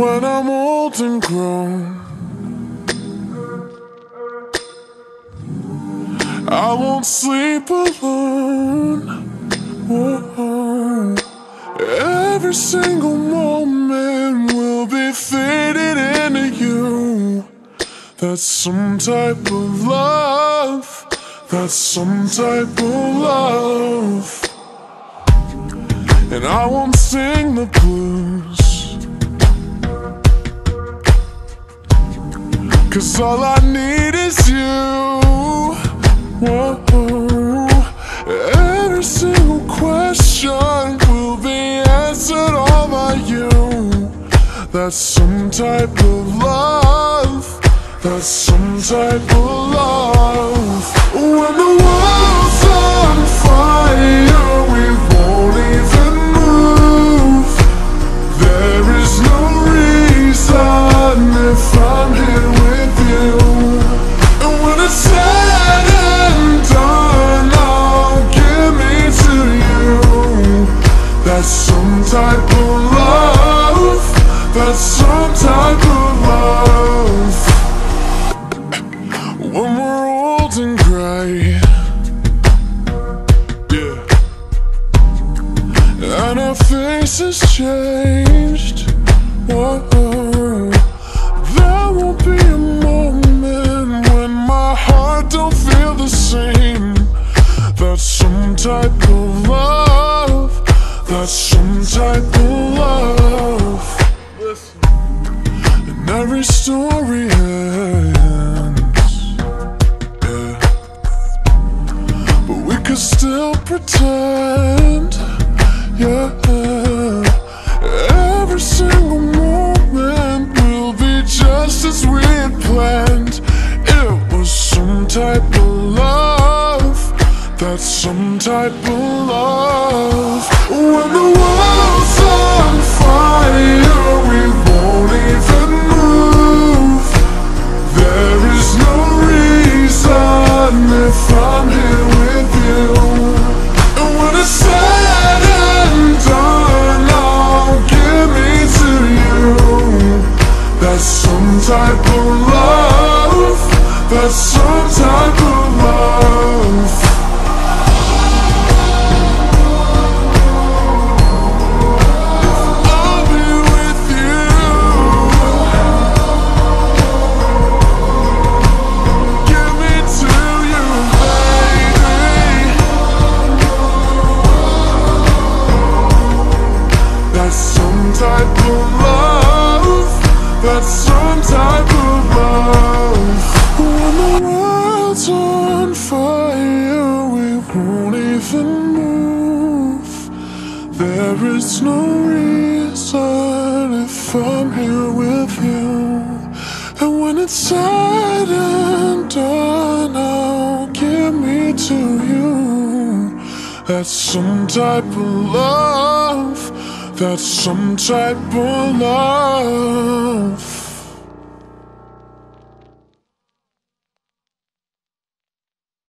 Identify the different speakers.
Speaker 1: when I'm old and grown. I won't sleep alone. Whoa. Every single moment will be faded into you. That's some type of love. That's some type of love. And I won't sing the blues. Cause all I need is you. Every single question will be answered all by you. That's some type of love. That's some type of love. When the world's on fire, And our faces changed. Whoa. There won't be a moment when my heart don't feel the same. That's some type of love. That's some type of love. And every story ends. Yeah. But we could still pretend. Yeah. Every single moment will be just as we had planned. It was some type of love. Some type of love. When the world's on fire, even move. There is no reason if I'm here with you. And when it's said and done, I'll give me to you. That's some type of love. That's some type of love.